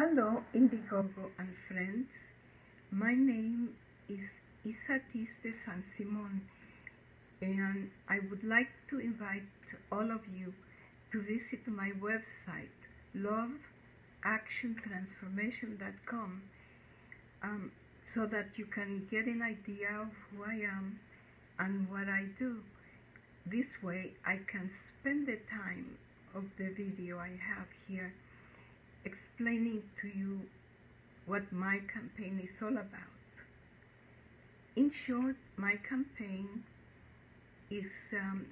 Hello, Indiegogo and friends. My name is Ysatis de Saint-Simone, and I would like to invite all of you to visit my website, loveactiontransformation.com, um, so that you can get an idea of who I am and what I do. This way, I can spend the time of the video I have here explaining to you what my campaign is all about. In short, my campaign is um,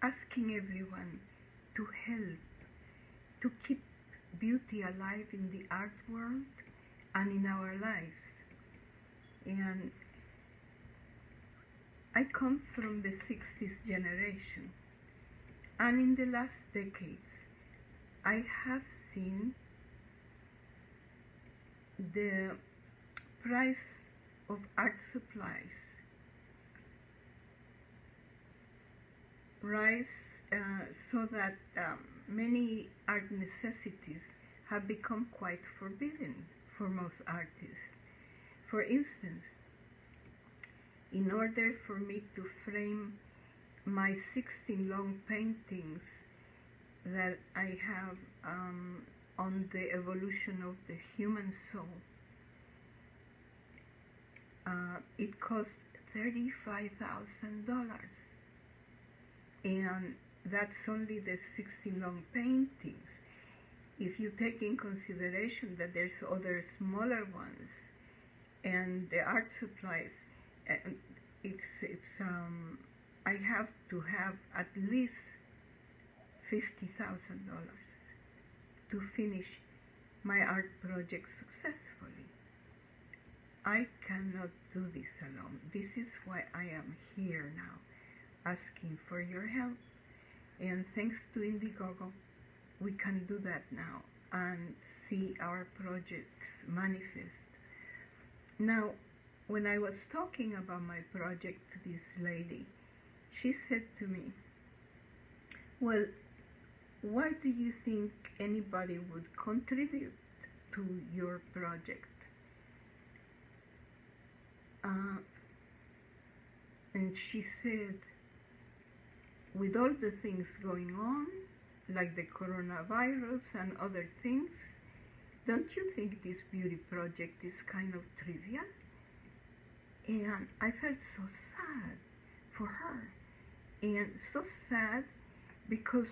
asking everyone to help to keep beauty alive in the art world and in our lives. And I come from the 60s generation, and in the last decades, I have seen the price of art supplies rise uh, so that um, many art necessities have become quite forbidden for most artists. For instance, in order for me to frame my 16 long paintings that I have um, on the evolution of the human soul. Uh, it cost $35,000 and that's only the 16 long paintings. If you take in consideration that there's other smaller ones and the art supplies, it's, it's, um, I have to have at least $50,000 to finish my art project successfully. I cannot do this alone. This is why I am here now, asking for your help. And thanks to Indiegogo, we can do that now and see our projects manifest. Now, when I was talking about my project to this lady, she said to me, Well, why do you think anybody would contribute to your project? Uh, and she said, with all the things going on, like the coronavirus and other things, don't you think this beauty project is kind of trivial? And I felt so sad for her. And so sad because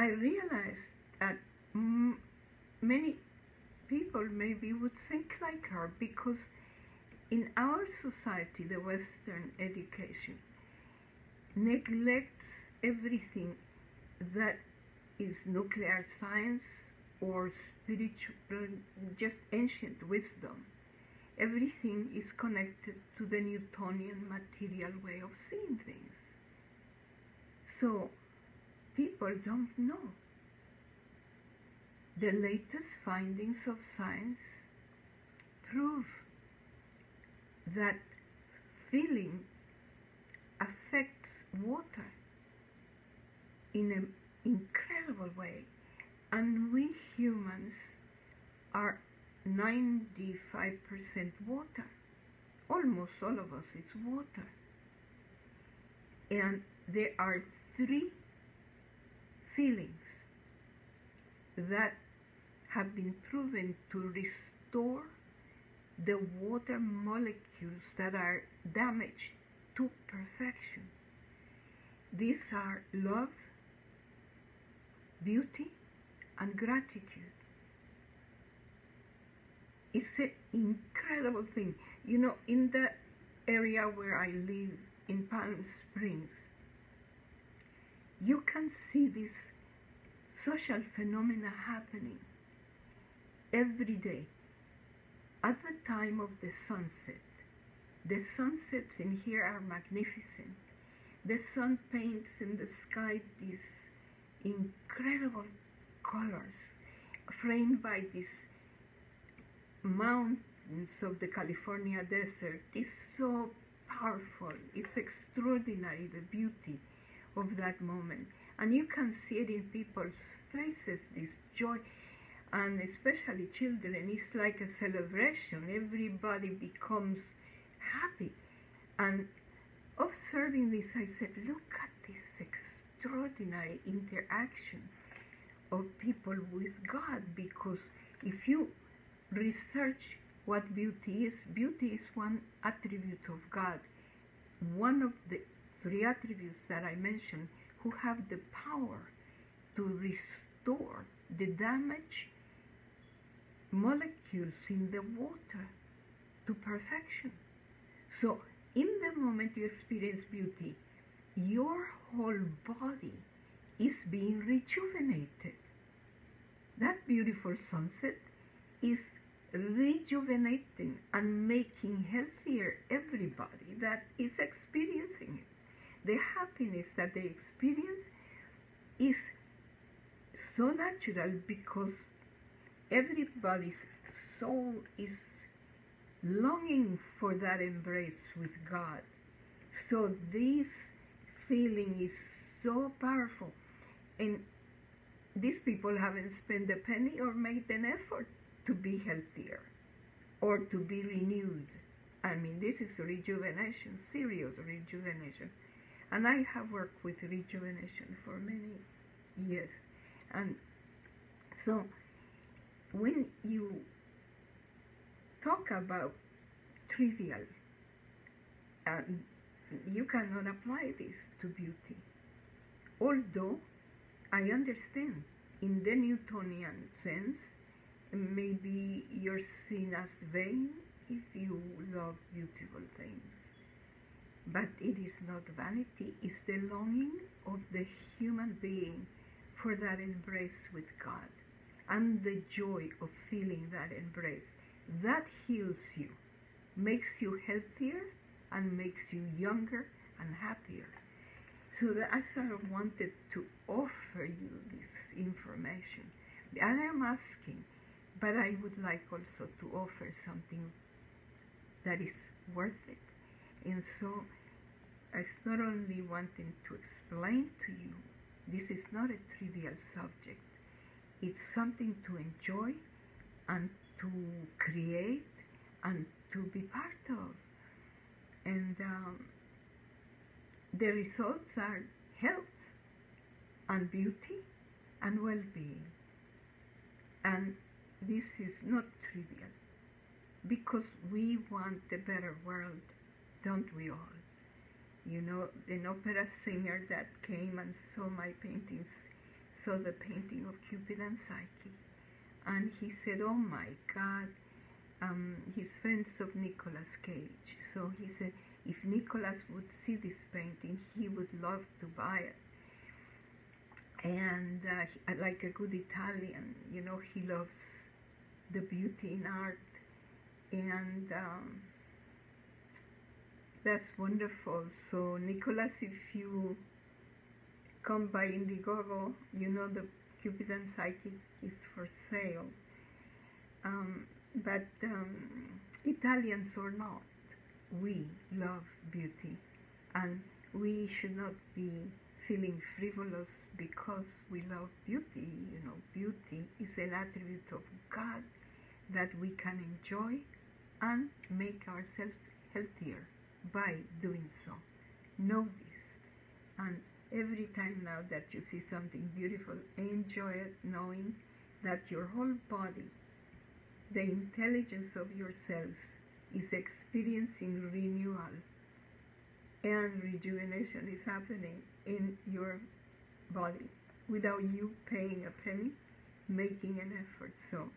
I realized that m- many people maybe would think like her because in our society, the Western education neglects everything that is nuclear science or spiritual, just ancient wisdom. Everything is connected to the Newtonian material way of seeing things. So, people don't know. The latest findings of science prove that feeling affects water in an incredible way, and we humans are 95% water. Almost all of us is water. And there are three feelings that have been proven to restore the water molecules that are damaged to perfection. These are love, beauty, and gratitude. It's an incredible thing. You know, in the area where I live in Palm Springs, you can see this social phenomena happening every day at the time of the sunset. The sunsets in here are magnificent. The sun paints in the sky these incredible colors framed by these mountains of the California desert. It's so powerful. It's extraordinary, the beauty of that moment. And you can see it in people's faces, this joy, and especially children. It's like a celebration. Everybody becomes happy. And observing this, I said, look at this extraordinary interaction of people with God because if you research what beauty is, beauty is one attribute of God. One of the three attributes that I mentioned who have the power to restore the damaged molecules in the water to perfection. So, in the moment you experience beauty, your whole body is being rejuvenated. That beautiful sunset is rejuvenating and making healthier everybody that is experiencing it. The happiness that they experience is so natural because everybody's soul is longing for that embrace with God. So this feeling is so powerful. And these people haven't spent a penny or made an effort to be healthier or to be renewed. I mean, this is rejuvenation, serious rejuvenation. And I have worked with rejuvenation for many years. And so when you talk about trivial, you cannot apply this to beauty. Although I understand in the Newtonian sense, maybe you're seen as vain if you love beautiful things. But it is not vanity, it's the longing of the human being for that embrace with God and the joy of feeling that embrace. That heals you, makes you healthier, and makes you younger and happier. So that I wanted to offer you this information. And I'm asking, but I would like also to offer something that is worth it. And so it's not only wanting to explain to you, this is not a trivial subject. It's something to enjoy and to create and to be part of. And um, the results are health and beauty and well-being. And this is not trivial because we want a better world, don't we all? You know, an opera singer that came and saw my paintings, saw the painting of Cupid and Psyche, and he said, Oh my God, um, he's friends of Nicolas Cage. So he said, if Nicolas would see this painting, he would love to buy it. And uh, like a good Italian, you know, he loves the beauty in art. And um, that's wonderful. So, Nicolas, if you come by Indiegogo, you know the Cupid and Psyche is for sale. Um, but um, Italians or not, we love beauty and we should not be feeling frivolous because we love beauty. You know, beauty is an attribute of God that we can enjoy and make ourselves healthier by doing so. Know this. And every time now that you see something beautiful, enjoy it knowing that your whole body, the intelligence of your cells, is experiencing renewal and rejuvenation is happening in your body without you paying a penny, making an effort. So,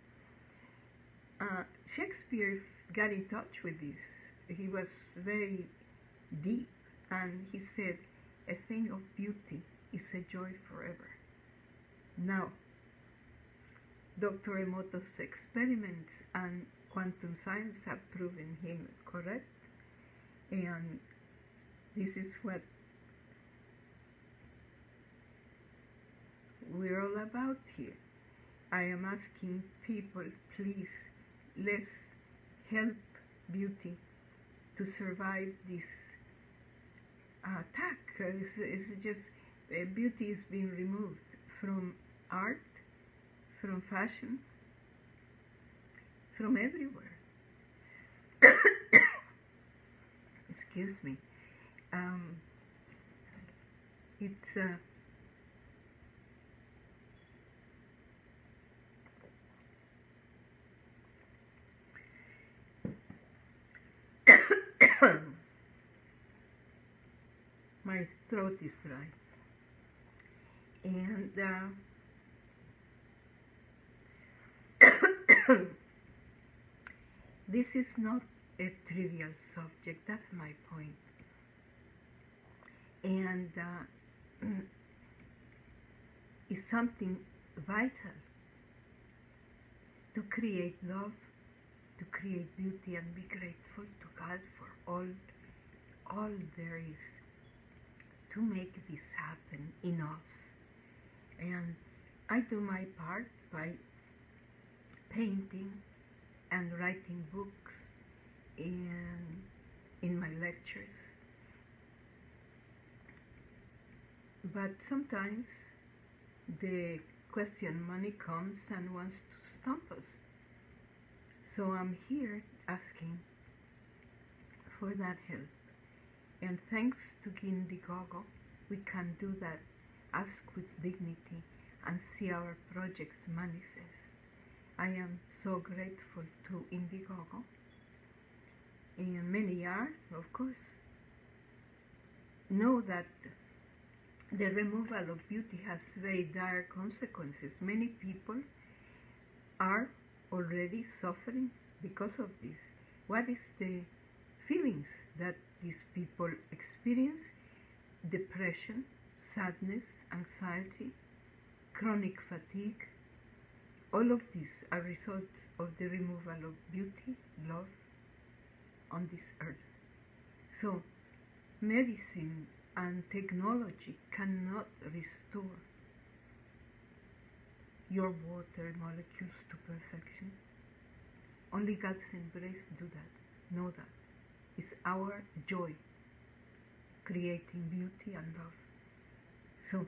uh, Shakespeare got in touch with this. He was very deep and he said, A thing of beauty is a joy forever. Now, Dr. Emoto's experiments and quantum science have proven him correct, and this is what we're all about here. I am asking people, please, let's help beauty to survive this attack. It's, it's just uh, beauty is being removed from art, from fashion, from everywhere. Excuse me. Um, it's uh, my throat is dry. And uh, this is not a trivial subject that's my point. And uh, it's something vital to create love to create beauty and be grateful to God for all all there is to make this happen in us. And I do my part by painting and writing books in, in my lectures. But sometimes the question money comes and wants to stump us. So I'm here asking for that help. And thanks to Indiegogo, we can do that, ask with dignity, and see our projects manifest. I am so grateful to Indiegogo. And many are, of course. Know that the removal of beauty has very dire consequences. Many people are already suffering because of this. What is the feelings that these people experience? Depression, sadness, anxiety, chronic fatigue. All of these are results of the removal of beauty, love on this earth. So, medicine and technology cannot restore your water molecules to perfection. Only God's embrace do that. Know that. It's our joy creating beauty and love. So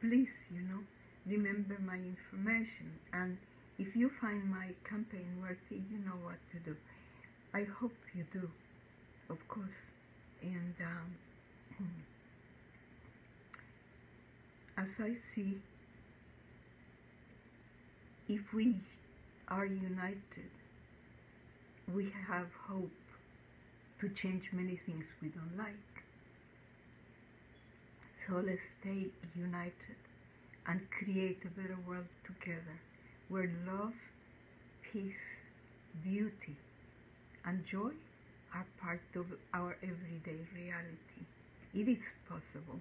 please, you know, remember my information and if you find my campaign worthy, you know what to do. I hope you do, of course. And um, as I see if we are united, we have hope to change many things we don't like. So let's stay united and create a better world together where love, peace, beauty, and joy are part of our everyday reality. It is possible.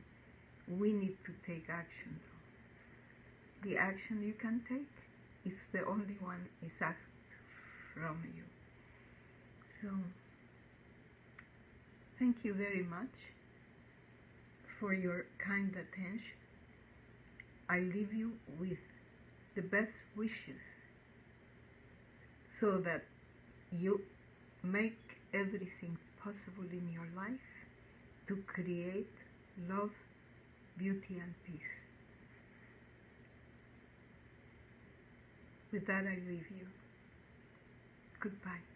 We need to take action though. The action you can take is the only one is asked from you. So, thank you very much for your kind attention. I leave you with the best wishes so that you make everything possible in your life to create love, beauty, and peace. With that, I leave you. Goodbye.